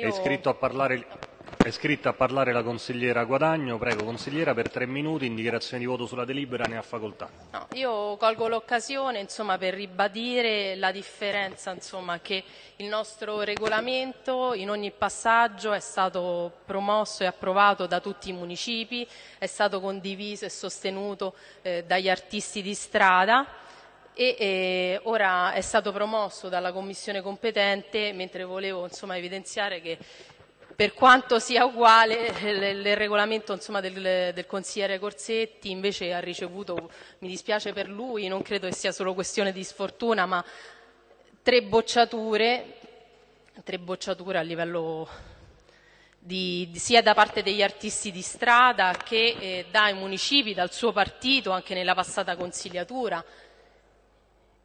È, iscritta a parlare la consigliera Guadagno. Prego, consigliera, per tre minuti in dichiarazione di voto sulla delibera ne ha facoltà. No, io colgo l'occasione per ribadire la differenza insomma, che il nostro regolamento in ogni passaggio è stato promosso e approvato da tutti i municipi, è stato condiviso e sostenuto eh, dagli artisti di strada e eh, ora è stato promosso dalla commissione competente, mentre volevo insomma, evidenziare che per quanto sia uguale il regolamento insomma, del, del, consigliere Corsetti invece ha ricevuto, mi dispiace per lui, non credo che sia solo questione di sfortuna, ma tre bocciature, tre bocciature a livello di, sia da parte degli artisti di strada che eh, dai municipi, dal suo partito, anche nella passata consigliatura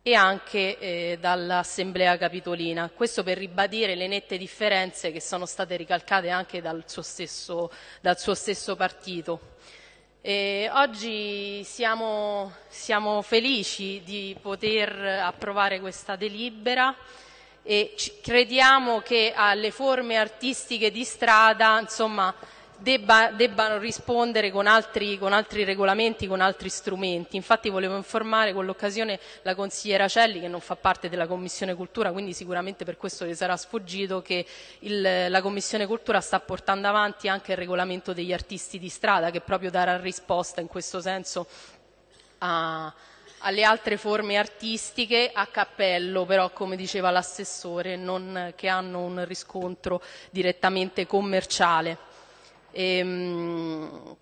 e anche eh, dall'Assemblea Capitolina. Questo per ribadire le nette differenze che sono state ricalcate anche dal suo stesso, dal suo stesso partito. E oggi siamo, siamo, felici di poter approvare questa delibera e crediamo che alle forme artistiche di strada insomma, debba, debbano rispondere con altri, con altri, regolamenti, con altri strumenti. Infatti volevo informare con l'occasione la consigliera Celli, che non fa parte della Commissione Cultura, quindi sicuramente per questo le sarà sfuggito, che il, la Commissione Cultura sta portando avanti anche il regolamento degli artisti di strada, che proprio darà risposta in questo senso a, alle altre forme artistiche a cappello, però come diceva l'assessore, non che hanno un riscontro direttamente commerciale. Ehm,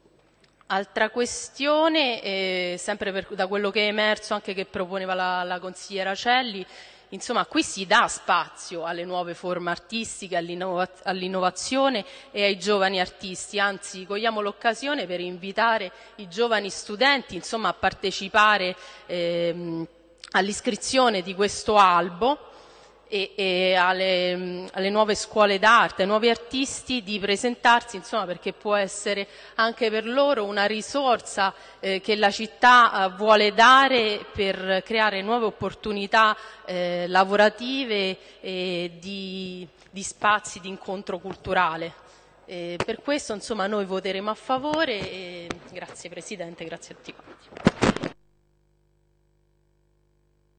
altra questione, eh, sempre per, da quello che è emerso anche che proponeva la, la consigliera Celli, insomma qui si dà spazio alle nuove forme artistiche, all'innovazione e ai giovani artisti, anzi cogliamo l'occasione per invitare i giovani studenti insomma, a partecipare ehm, all'iscrizione di questo albo e, e alle, alle, nuove scuole d'arte, ai nuovi artisti di presentarsi, insomma, perché può essere anche per loro una risorsa eh, che la città eh, vuole dare per creare nuove opportunità eh, lavorative e di, di, spazi di incontro culturale. per questo insomma, noi voteremo a favore e grazie Presidente, grazie a tutti quanti.